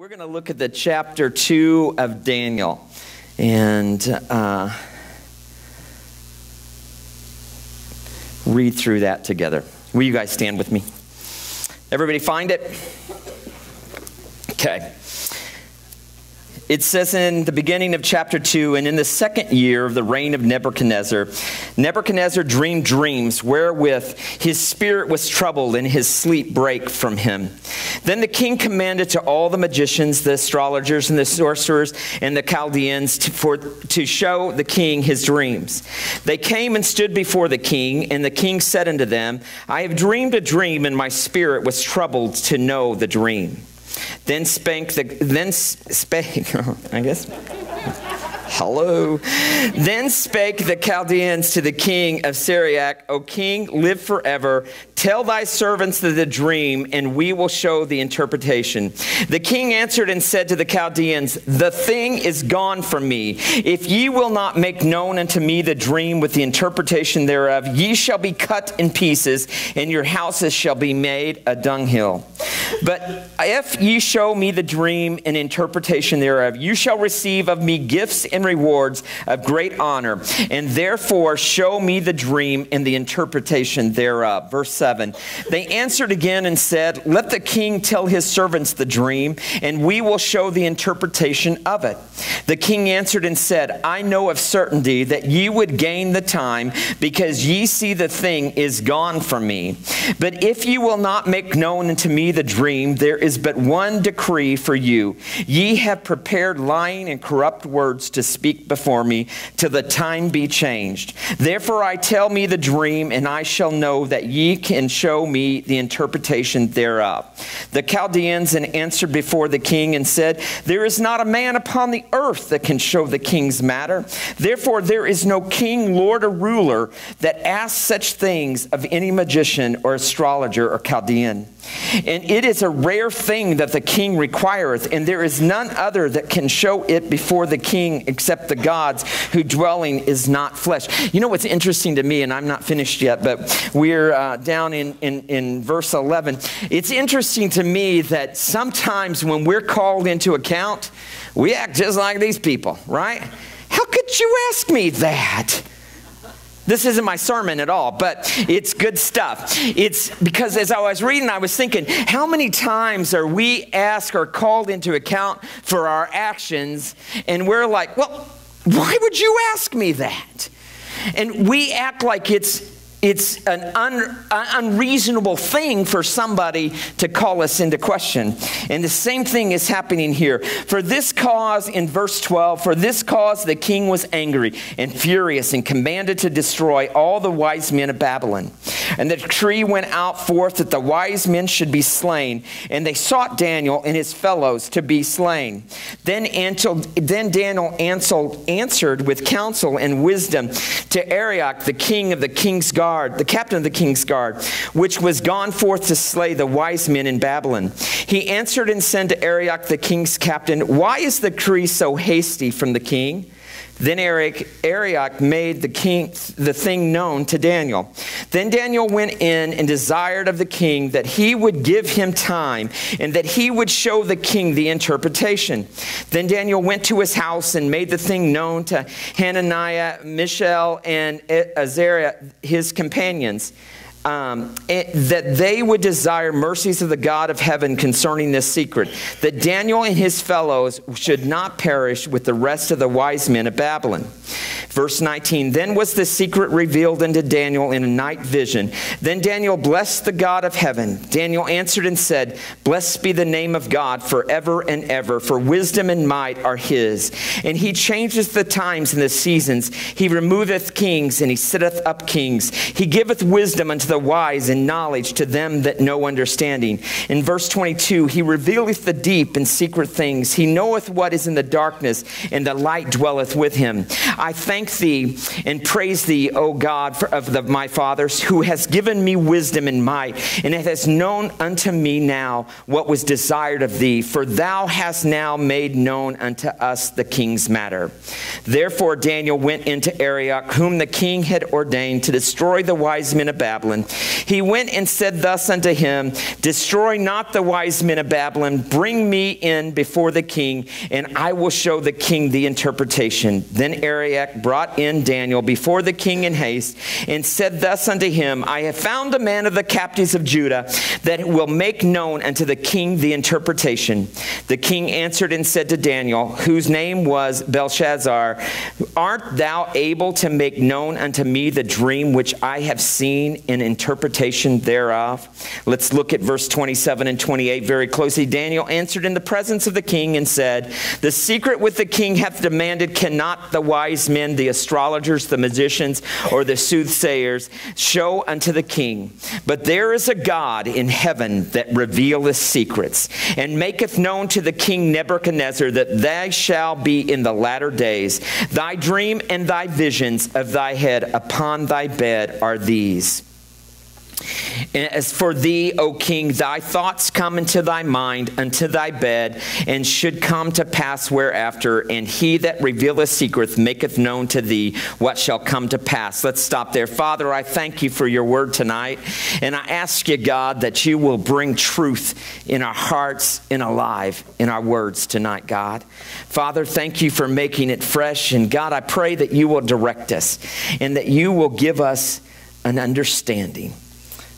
we're going to look at the chapter 2 of Daniel. And uh, read through that together. Will you guys stand with me? Everybody find it? Okay. It says in the beginning of chapter 2 And in the second year of the reign of Nebuchadnezzar, Nebuchadnezzar dreamed dreams wherewith his spirit was troubled and his sleep brake from him. Then the king commanded to all the magicians, the astrologers, and the sorcerers, and the Chaldeans to, for, to show the king his dreams. They came and stood before the king, and the king said unto them, I have dreamed a dream, and my spirit was troubled to know the dream. Then spake the then spake I guess Hello. Then spake the Chaldeans to the king of Syriac, O king, live forever. Tell thy servants the dream, and we will show the interpretation. The king answered and said to the Chaldeans, The thing is gone from me. If ye will not make known unto me the dream with the interpretation thereof, ye shall be cut in pieces, and your houses shall be made a dunghill. But if ye show me the dream and interpretation thereof, you shall receive of me gifts and rewards of great honor. And therefore show me the dream and the interpretation thereof. Verse 7. They answered again and said, Let the king tell his servants the dream, and we will show the interpretation of it. The king answered and said, I know of certainty that ye would gain the time, because ye see the thing is gone from me. But if ye will not make known unto me the dream, there is but one decree for you. Ye have prepared lying and corrupt words to speak before me, till the time be changed. Therefore I tell me the dream, and I shall know that ye can show me the interpretation thereof. The Chaldeans answered before the king and said, There is not a man upon the earth that can show the king's matter. Therefore there is no king, lord, or ruler that asks such things of any magician or astrologer or Chaldean. And it is a rare thing that the king requireth, and there is none other that can show it before the king except the gods, who dwelling is not flesh. You know what's interesting to me, and I'm not finished yet, but we're uh, down in, in, in verse 11. It's interesting to me that sometimes when we're called into account, we act just like these people, right? How could you ask me that? This isn't my sermon at all, but it's good stuff. It's because as I was reading, I was thinking, how many times are we asked or called into account for our actions, and we're like, well, why would you ask me that? And we act like it's it's an un, unreasonable thing for somebody to call us into question. And the same thing is happening here. For this cause, in verse 12, for this cause the king was angry and furious and commanded to destroy all the wise men of Babylon. And the decree went out forth that the wise men should be slain. And they sought Daniel and his fellows to be slain. Then, then Daniel answered with counsel and wisdom to Arioch, the king of the king's guard guard, the captain of the king's guard, which was gone forth to slay the wise men in Babylon. He answered and said to Arioch, the king's captain, Why is the decree so hasty from the king? Then Eric, Arioch made the, king, the thing known to Daniel. Then Daniel went in and desired of the king that he would give him time and that he would show the king the interpretation. Then Daniel went to his house and made the thing known to Hananiah, Mishael, and Azariah, his companions um, it, that they would desire mercies of the God of heaven concerning this secret, that Daniel and his fellows should not perish with the rest of the wise men of Babylon. Verse 19 Then was the secret revealed unto Daniel in a night vision. Then Daniel blessed the God of heaven. Daniel answered and said, Blessed be the name of God forever and ever, for wisdom and might are his. And he changes the times and the seasons. He removeth kings and he setteth up kings. He giveth wisdom unto the wise in knowledge to them that know understanding. In verse 22, he revealeth the deep and secret things. He knoweth what is in the darkness, and the light dwelleth with him. I thank thee and praise thee, O God for, of the, my fathers, who has given me wisdom and might, and it has known unto me now what was desired of thee, for thou hast now made known unto us the king's matter. Therefore Daniel went into Arioch, whom the king had ordained to destroy the wise men of Babylon He went and said thus unto him, Destroy not the wise men of Babylon, bring me in before the king, and I will show the king the interpretation. Then Arioch brought in Daniel before the king in haste, and said thus unto him, I have found a man of the captives of Judah that will make known unto the king the interpretation. The king answered and said to Daniel, whose name was Belshazzar, Art thou able to make known unto me the dream which I have seen in interpretation thereof? Let's look at verse 27 and 28 very closely. Daniel answered in the presence of the king and said, The secret with the king hath demanded cannot the wise men, the astrologers, the magicians, or the soothsayers show unto the king. But there is a God in heaven that revealeth secrets, and maketh known to the king Nebuchadnezzar that thou shalt be in the latter days. Thy dream and thy visions of thy head upon thy bed are these. As for thee, O king, thy thoughts come into thy mind, unto thy bed, and should come to pass whereafter. And he that revealeth secrets maketh known to thee what shall come to pass. Let's stop there. Father, I thank you for your word tonight. And I ask you, God, that you will bring truth in our hearts and alive in our words tonight, God. Father, thank you for making it fresh. And God, I pray that you will direct us and that you will give us an understanding.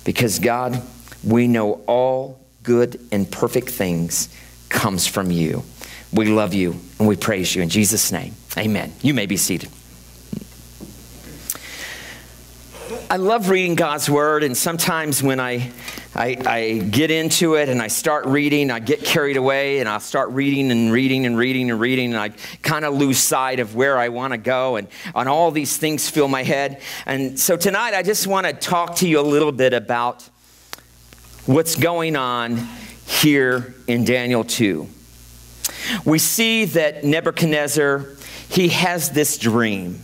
Because, God, we know all good and perfect things comes from you. We love you and we praise you in Jesus' name. Amen. You may be seated. I love reading God's word, and sometimes when I, I, I, get into it and I start reading, I get carried away and I'll start reading and reading and reading and reading, and I kind of lose sight of where I want to go, and, and all these things fill my head. And so tonight, I just want to talk to you a little bit about what's going on here in Daniel 2. We see that Nebuchadnezzar, he has this dream.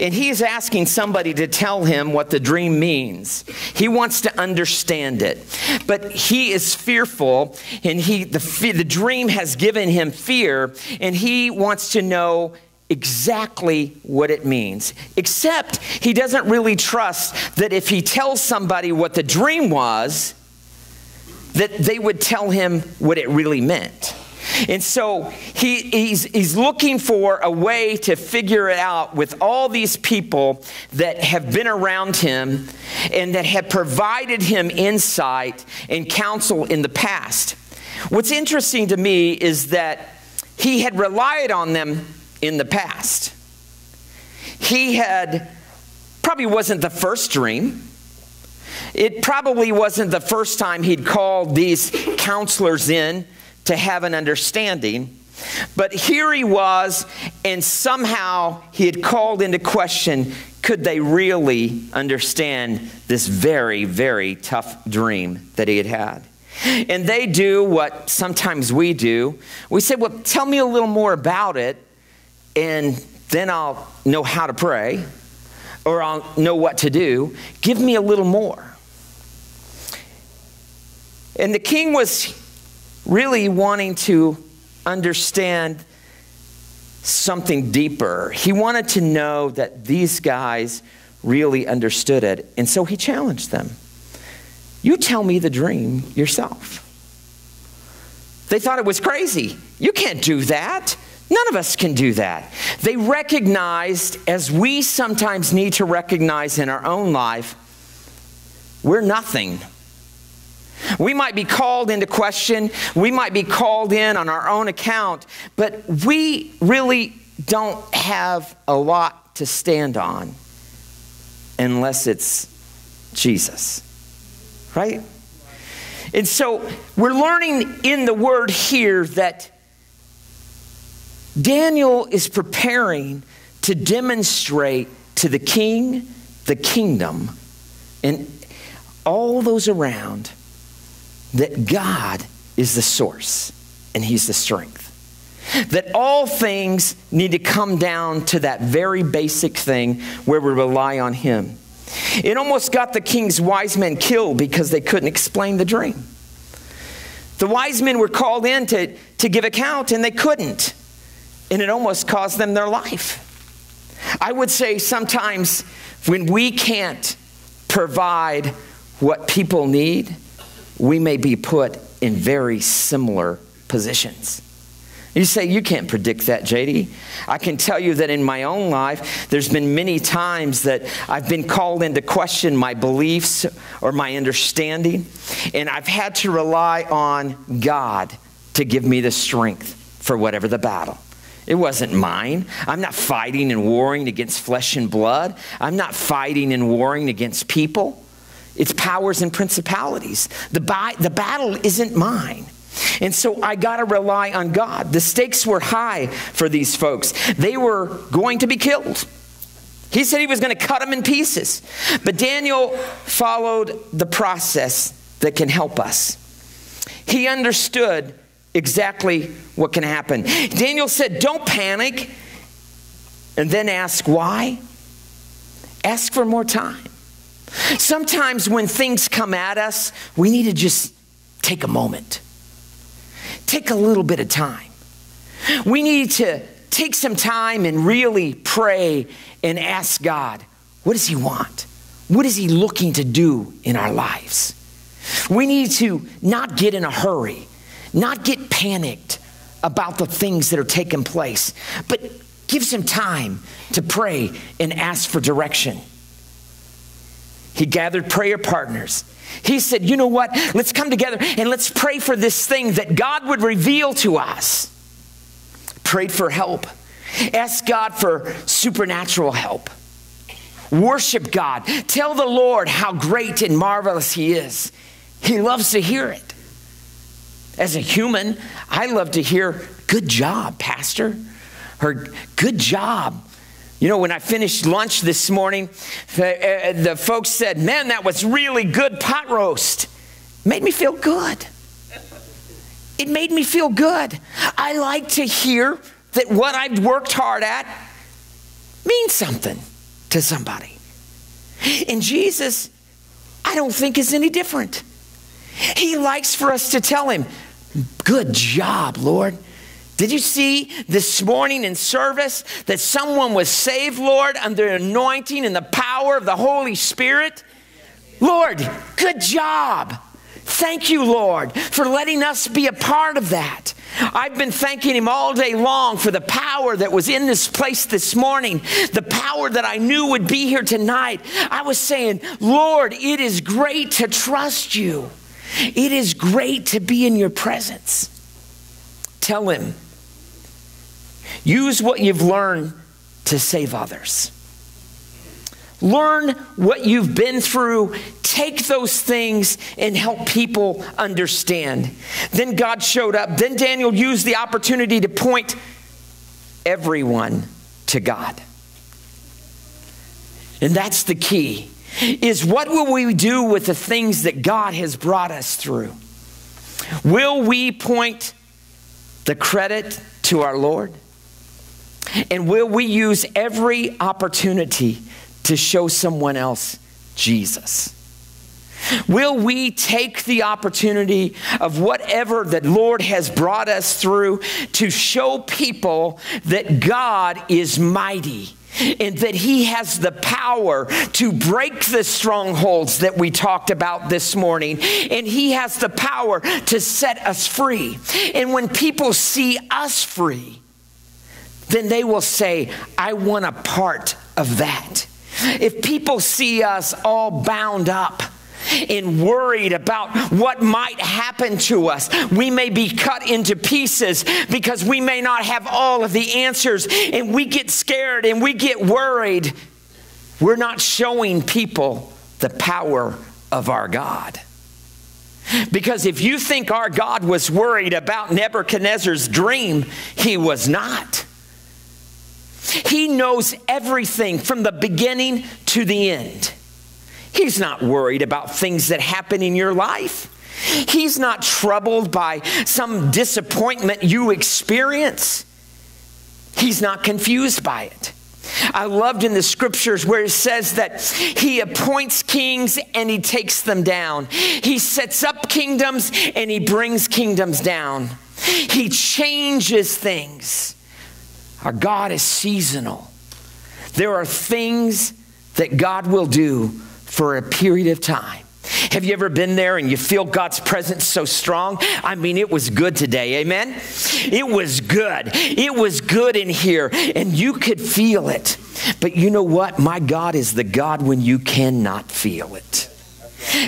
And he is asking somebody to tell him what the dream means. He wants to understand it. But he is fearful, and he, the, the dream has given him fear, and he wants to know exactly what it means. Except he doesn't really trust that if he tells somebody what the dream was, that they would tell him what it really meant. And so he, he's, he's looking for a way to figure it out with all these people that have been around him and that have provided him insight and counsel in the past. What's interesting to me is that he had relied on them in the past. He had probably wasn't the first dream. It probably wasn't the first time he'd called these counselors in to have an understanding. But here he was, and somehow he had called into question could they really understand this very, very tough dream that he had had? And they do what sometimes we do. We say, Well, tell me a little more about it, and then I'll know how to pray, or I'll know what to do. Give me a little more. And the king was really wanting to understand something deeper. He wanted to know that these guys really understood it. And so he challenged them You tell me the dream yourself. They thought it was crazy. You can't do that. None of us can do that. They recognized, as we sometimes need to recognize in our own life, we're nothing we might be called into question, we might be called in on our own account, but we really don't have a lot to stand on unless it's Jesus. Right? And so we're learning in the word here that Daniel is preparing to demonstrate to the king the kingdom and all those around that God is the source and He's the strength. That all things need to come down to that very basic thing where we rely on Him. It almost got the king's wise men killed because they couldn't explain the dream. The wise men were called in to, to give account and they couldn't. And it almost cost them their life. I would say sometimes when we can't provide what people need, we may be put in very similar positions. You say, You can't predict that, JD. I can tell you that in my own life, there's been many times that I've been called into question my beliefs or my understanding, and I've had to rely on God to give me the strength for whatever the battle. It wasn't mine. I'm not fighting and warring against flesh and blood. I'm not fighting and warring against people. It's powers and principalities. The, the battle isn't mine. And so I got to rely on God. The stakes were high for these folks. They were going to be killed. He said he was going to cut them in pieces. But Daniel followed the process that can help us. He understood exactly what can happen. Daniel said, Don't panic and then ask why. Ask for more time. Sometimes when things come at us, we need to just take a moment take a little bit of time. We need to take some time and really pray and ask God, what does He want? What is He looking to do in our lives? We need to not get in a hurry, not get panicked about the things that are taking place, but give some time to pray and ask for direction. He gathered prayer partners he said, You know what? Let's come together and let's pray for this thing that God would reveal to us. Prayed for help. Ask God for supernatural help. Worship God. Tell the Lord how great and marvelous He is. He loves to hear it. As a human, I love to hear, Good job, Pastor. Or good job. You know, when I finished lunch this morning, the, uh, the folks said, Man, that was really good pot roast. Made me feel good. It made me feel good. I like to hear that what I've worked hard at means something to somebody. And Jesus, I don't think is any different. He likes for us to tell him, Good job, Lord. Did you see this morning in service that someone was saved, Lord, under anointing and the power of the Holy Spirit? Lord, good job. Thank you, Lord, for letting us be a part of that. I've been thanking Him all day long for the power that was in this place this morning, the power that I knew would be here tonight. I was saying, Lord, it is great to trust you, it is great to be in your presence. Tell Him Use what you've learned to save others. Learn what you've been through, take those things and help people understand. Then God showed up. Then Daniel used the opportunity to point everyone to God. And that's the key. Is what will we do with the things that God has brought us through? Will we point the credit to our Lord? And will we use every opportunity to show someone else Jesus? Will we take the opportunity of whatever that Lord has brought us through to show people that God is mighty and that He has the power to break the strongholds that we talked about this morning, and He has the power to set us free. And when people see us free, then they will say, I want a part of that. If people see us all bound up, and worried about what might happen to us. We may be cut into pieces because we may not have all of the answers, and we get scared and we get worried. We're not showing people the power of our God. Because if you think our God was worried about Nebuchadnezzar's dream, he was not. He knows everything from the beginning to the end. He's not worried about things that happen in your life. He's not troubled by some disappointment you experience. He's not confused by it. I loved in the scriptures where it says that he appoints kings and he takes them down. He sets up kingdoms and he brings kingdoms down. He changes things. Our God is seasonal. There are things that God will do for a period of time. Have you ever been there and you feel God's presence so strong? I mean, it was good today, amen? It was good. It was good in here, and you could feel it. But you know what? My God is the God when you cannot feel it.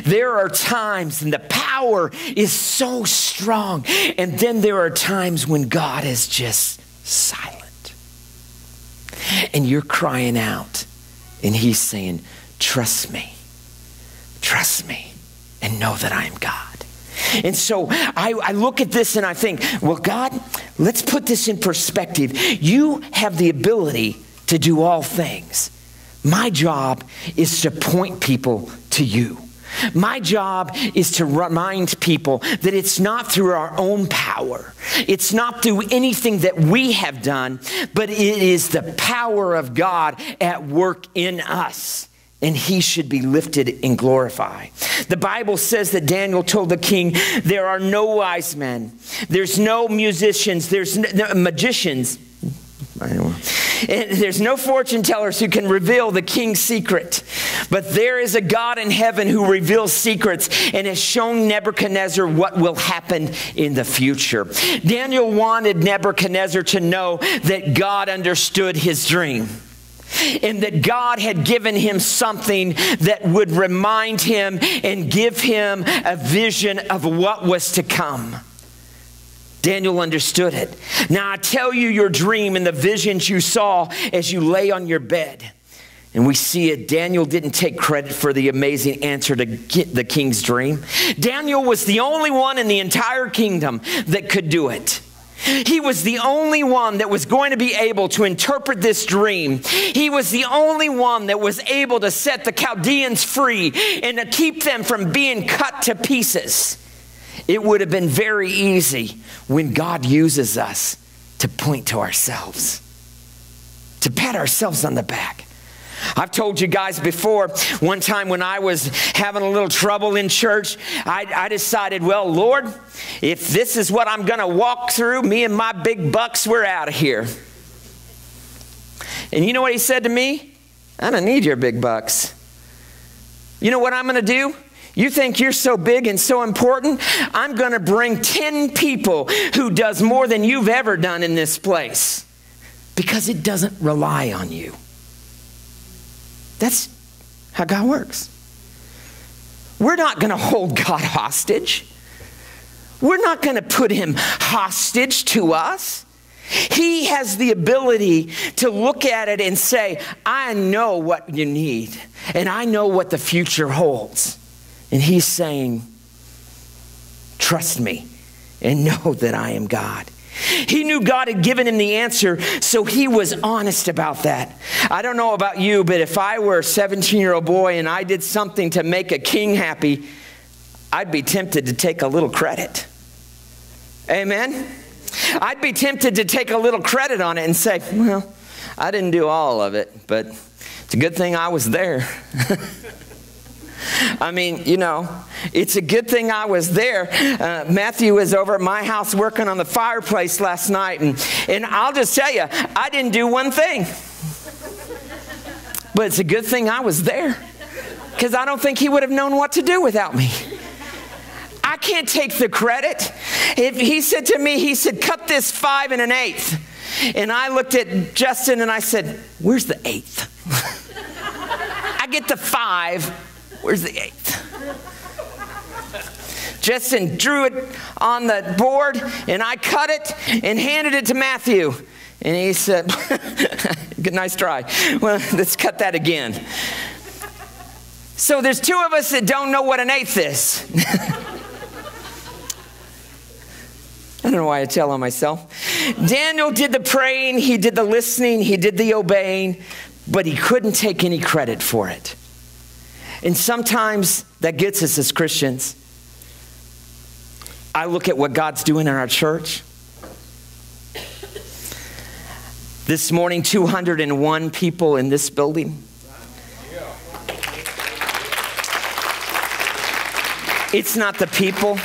There are times and the power is so strong, and then there are times when God is just silent. And you're crying out, and He's saying, Trust me. Trust me and know that I am God. And so I, I, look at this and I think, well, God, let's put this in perspective. You have the ability to do all things. My job is to point people to you. My job is to remind people that it's not through our own power. It's not through anything that we have done, but it is the power of God at work in us and he should be lifted and glorified. The Bible says that Daniel told the king, There are no wise men, there's no musicians, there's no magicians. Eh, there's no fortune tellers who can reveal the king's secret. But there is a God in heaven who reveals secrets and has shown Nebuchadnezzar what will happen in the future. Daniel wanted Nebuchadnezzar to know that God understood his dream and that God had given him something that would remind him and give him a vision of what was to come. Daniel understood it. Now I tell you your dream and the visions you saw as you lay on your bed. And we see it. Daniel didn't take credit for the amazing answer to get the king's dream. Daniel was the only one in the entire kingdom that could do it. He was the only one that was going to be able to interpret this dream. He was the only one that was able to set the Chaldeans free and to keep them from being cut to pieces. It would have been very easy when God uses us to point to ourselves, to pat ourselves on the back. I've told you guys before, one time when I was having a little trouble in church, I, I decided, well, Lord, if this is what I'm going to walk through, me and my big bucks, we're out of here. And you know what he said to me? I don't need your big bucks. You know what I'm going to do? You think you're so big and so important? I'm going to bring 10 people who does more than you've ever done in this place because it doesn't rely on you. That's how God works. We're not going to hold God hostage. We're not going to put him hostage to us. He has the ability to look at it and say, I know what you need, and I know what the future holds. And he's saying, Trust me and know that I am God. He knew God had given him the answer, so he was honest about that. I don't know about you, but if I were a 17 year old boy and I did something to make a king happy, I'd be tempted to take a little credit. Amen? I'd be tempted to take a little credit on it and say, well, I didn't do all of it, but it's a good thing I was there. I mean, you know, it's a good thing I was there. Uh, Matthew was over at my house working on the fireplace last night, and, and I'll just tell you, I didn't do one thing. But it's a good thing I was there because I don't think he would have known what to do without me. I can't take the credit. If he said to me, he said, cut this five and an eighth. And I looked at Justin and I said, where's the eighth? I get the five Where's the eighth? Justin drew it on the board, and I cut it and handed it to Matthew. And he said, Good, nice try. Well, let's cut that again. So there's two of us that don't know what an eighth is. I don't know why I tell on myself. Daniel did the praying, he did the listening, he did the obeying, but he couldn't take any credit for it. And sometimes that gets us as Christians. I look at what God's doing in our church. This morning, 201 people in this building. It's not the people,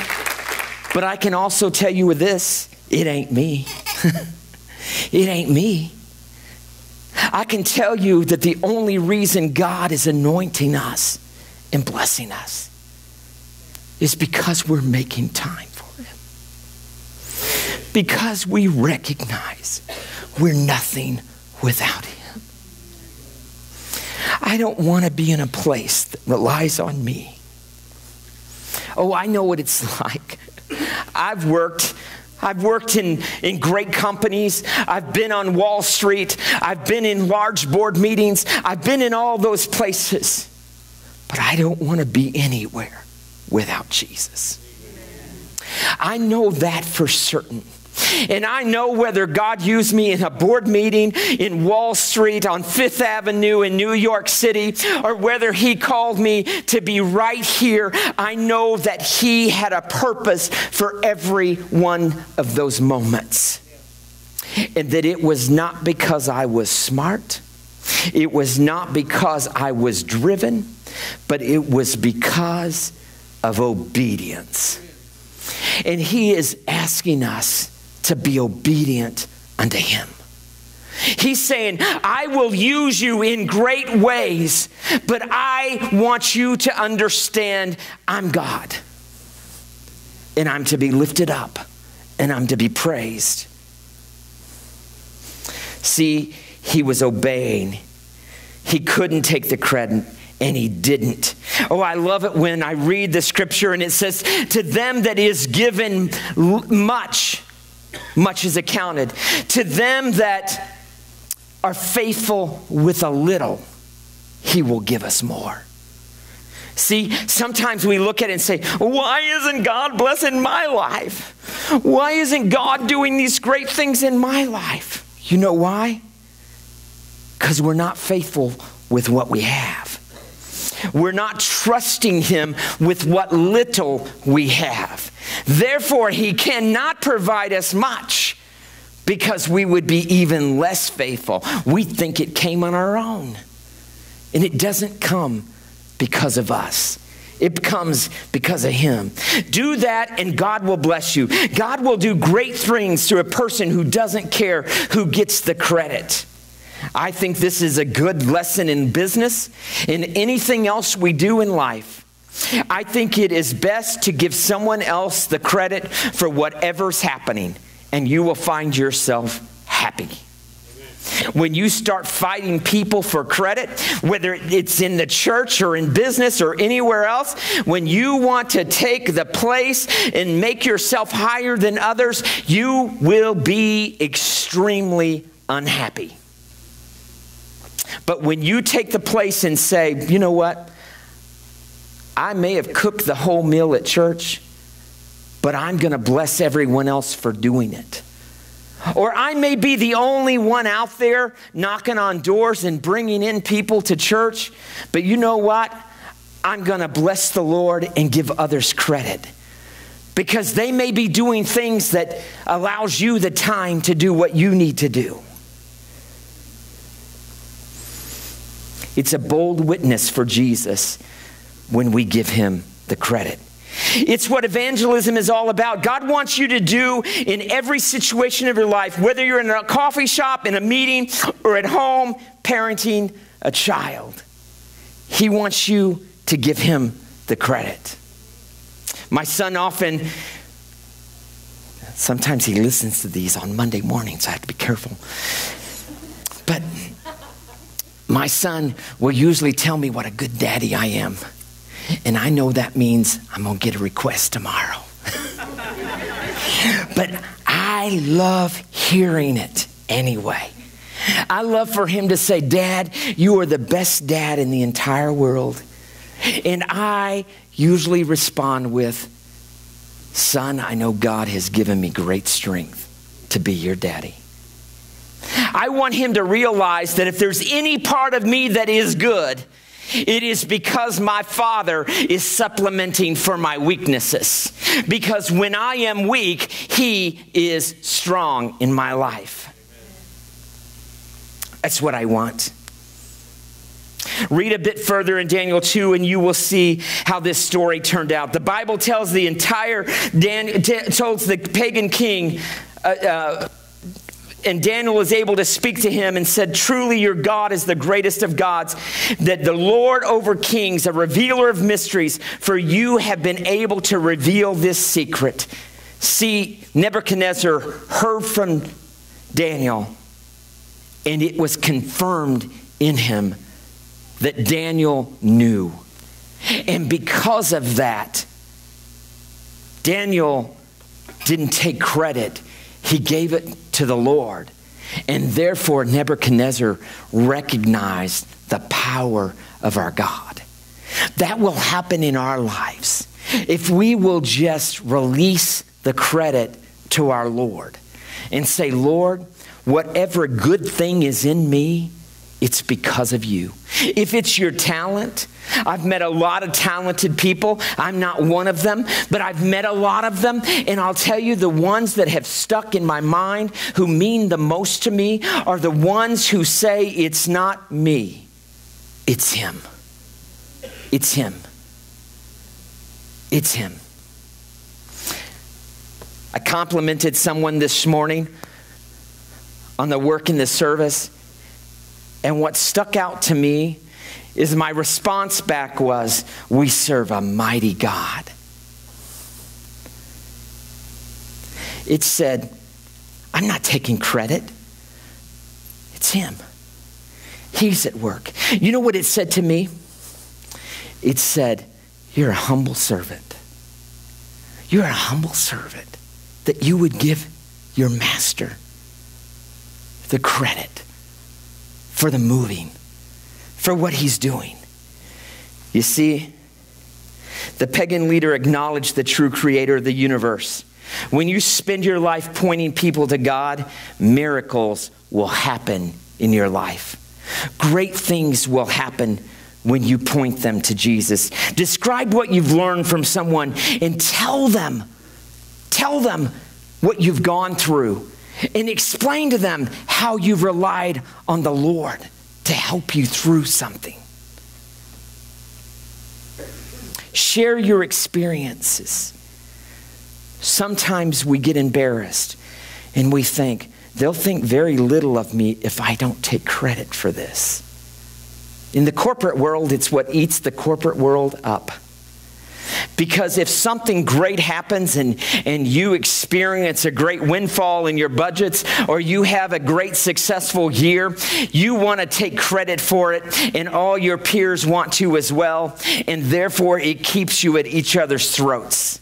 but I can also tell you with this it ain't me. it ain't me. I can tell you that the only reason God is anointing us and blessing us is because we're making time for Him. Because we recognize we're nothing without Him. I don't want to be in a place that relies on me. Oh, I know what it's like. I've worked I've worked in, in great companies. I've been on Wall Street. I've been in large board meetings. I've been in all those places. But I don't want to be anywhere without Jesus. I know that for certain. And I know whether God used me in a board meeting in Wall Street on Fifth Avenue in New York City, or whether He called me to be right here, I know that He had a purpose for every one of those moments. And that it was not because I was smart, it was not because I was driven, but it was because of obedience. And He is asking us to be obedient unto him. He's saying, I will use you in great ways, but I want you to understand I'm God. And I'm to be lifted up, and I'm to be praised. See, he was obeying. He couldn't take the credit, and he didn't. Oh, I love it when I read the scripture and it says, To them that is given much, much is accounted. To them that are faithful with a little, he will give us more. See, sometimes we look at it and say, Why isn't God blessing my life? Why isn't God doing these great things in my life? You know why? Because we're not faithful with what we have. We're not trusting Him with what little we have. Therefore, He cannot provide us much because we would be even less faithful. We think it came on our own. And it doesn't come because of us. It comes because of Him. Do that, and God will bless you. God will do great things through a person who doesn't care who gets the credit. I think this is a good lesson in business, in anything else we do in life. I think it is best to give someone else the credit for whatever's happening, and you will find yourself happy. When you start fighting people for credit, whether it's in the church or in business or anywhere else, when you want to take the place and make yourself higher than others, you will be extremely unhappy. But when you take the place and say, you know what? I may have cooked the whole meal at church, but I'm going to bless everyone else for doing it. Or I may be the only one out there knocking on doors and bringing in people to church, but you know what? I'm going to bless the Lord and give others credit because they may be doing things that allows you the time to do what you need to do. It's a bold witness for Jesus when we give him the credit. It's what evangelism is all about. God wants you to do in every situation of your life, whether you're in a coffee shop, in a meeting, or at home parenting a child. He wants you to give him the credit. My son often, sometimes he listens to these on Monday mornings. so I have to be careful. But my son will usually tell me what a good daddy I am. And I know that means I'm going to get a request tomorrow. but I love hearing it anyway. I love for him to say, Dad, you are the best dad in the entire world. And I usually respond with, Son, I know God has given me great strength to be your daddy. I want him to realize that if there's any part of me that is good, it is because my Father is supplementing for my weaknesses. Because when I am weak, He is strong in my life. That's what I want. Read a bit further in Daniel 2 and you will see how this story turned out. The Bible tells the entire, Dan, tells the pagan king, uh, uh, and Daniel was able to speak to him and said, Truly, your God is the greatest of gods, that the Lord over kings, a revealer of mysteries, for you have been able to reveal this secret. See, Nebuchadnezzar heard from Daniel, and it was confirmed in him that Daniel knew. And because of that, Daniel didn't take credit, he gave it to the Lord. And therefore, Nebuchadnezzar recognized the power of our God. That will happen in our lives if we will just release the credit to our Lord and say, Lord, whatever good thing is in me, it's because of you. If it's your talent, I've met a lot of talented people. I'm not one of them, but I've met a lot of them. And I'll tell you, the ones that have stuck in my mind, who mean the most to me, are the ones who say, It's not me, it's Him. It's Him. It's Him. I complimented someone this morning on the work in the service. And what stuck out to me is my response back was, We serve a mighty God. It said, I'm not taking credit, it's Him. He's at work. You know what it said to me? It said, You're a humble servant. You're a humble servant that you would give your master the credit for the moving, for what he's doing. You see, the pagan leader acknowledged the true creator of the universe. When you spend your life pointing people to God, miracles will happen in your life. Great things will happen when you point them to Jesus. Describe what you've learned from someone and tell them, tell them what you've gone through and explain to them how you've relied on the Lord to help you through something. Share your experiences. Sometimes we get embarrassed and we think, they'll think very little of me if I don't take credit for this. In the corporate world, it's what eats the corporate world up. Because if something great happens and, and you experience a great windfall in your budgets or you have a great successful year, you want to take credit for it, and all your peers want to as well, and therefore it keeps you at each other's throats.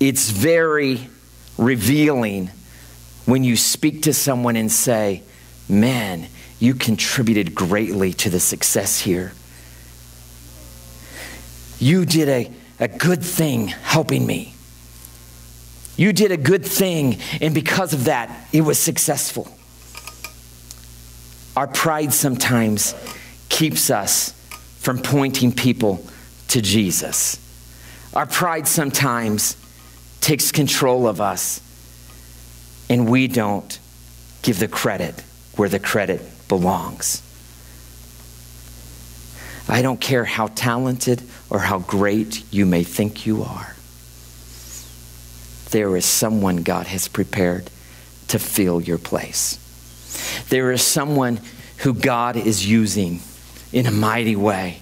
It's very revealing when you speak to someone and say, Man, you contributed greatly to the success here. You did a, a good thing helping me. You did a good thing, and because of that, it was successful. Our pride sometimes keeps us from pointing people to Jesus. Our pride sometimes takes control of us, and we don't give the credit where the credit belongs. I don't care how talented or how great you may think you are. There is someone God has prepared to fill your place. There is someone who God is using in a mighty way.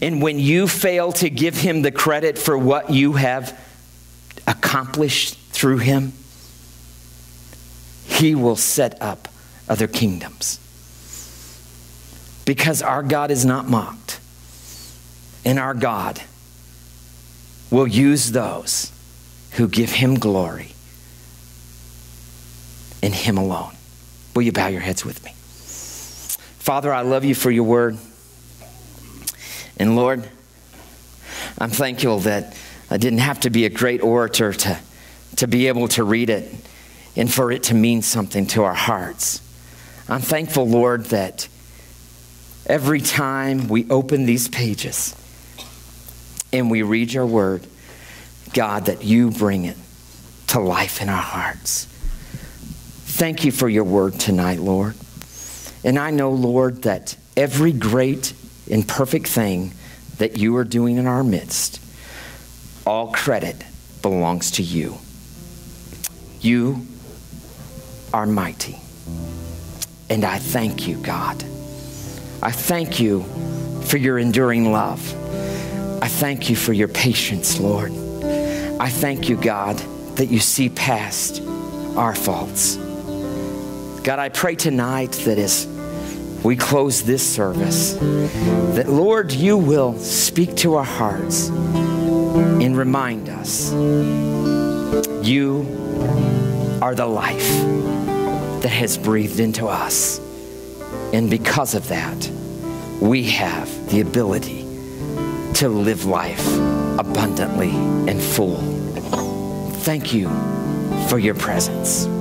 And when you fail to give him the credit for what you have accomplished through him, he will set up other kingdoms because our God is not mocked. And our God will use those who give him glory in him alone. Will you bow your heads with me? Father, I love you for your word. And Lord, I'm thankful that I didn't have to be a great orator to, to be able to read it and for it to mean something to our hearts. I'm thankful, Lord, that every time we open these pages and we read your word, God, that you bring it to life in our hearts. Thank you for your word tonight, Lord. And I know, Lord, that every great and perfect thing that you are doing in our midst, all credit belongs to you. You are mighty. And I thank you, God. I thank you for your enduring love. I thank you for your patience, Lord. I thank you, God, that you see past our faults. God, I pray tonight that as we close this service, that, Lord, you will speak to our hearts and remind us you are the life that has breathed into us. And because of that, we have the ability to live life abundantly and full. Thank you for your presence.